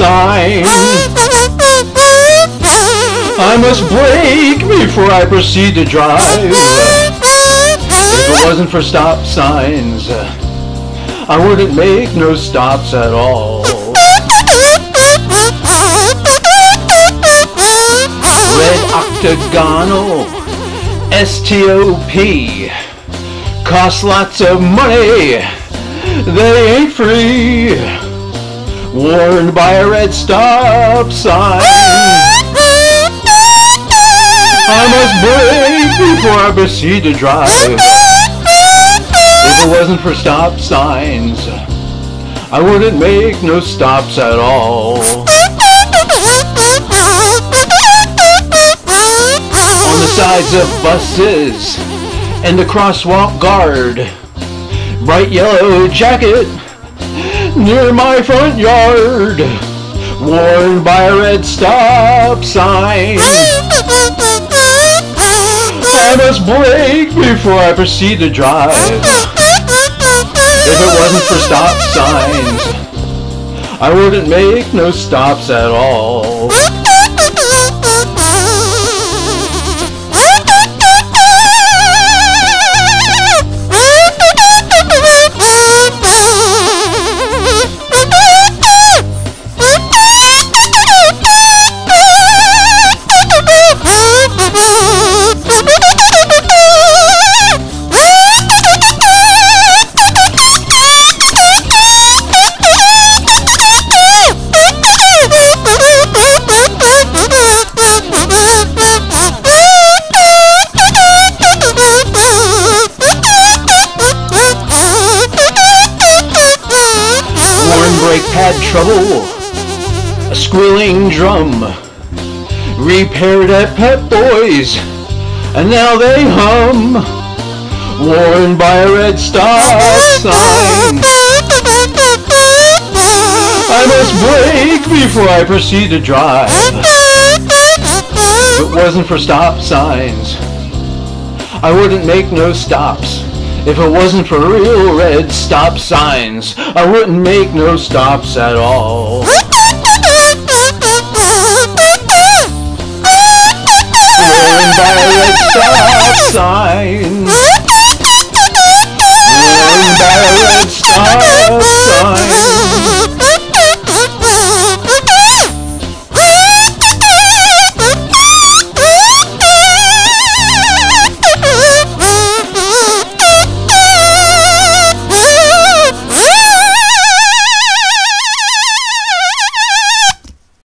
sign. I must brake before I proceed to drive. If it wasn't for stop signs, uh, I wouldn't make no stops at all. Red octagonal STOP costs lots of money. They ain't free. Warned by a red stop sign. I must brake before I proceed to drive. If it wasn't for stop signs, I wouldn't make no stops at all. On the sides of buses and the crosswalk guard, bright yellow jacket near my front yard, warned by a red stop sign. I must brake before I proceed to drive. If it wasn't for stop signs, I wouldn't make no stops at all. Had trouble, a squealing drum. Repaired at Pep Boys, and now they hum. Warned by a red stop sign. I must brake before I proceed to drive. If it wasn't for stop signs, I wouldn't make no stops. If it wasn't for real red stop signs, I wouldn't make no stops at all.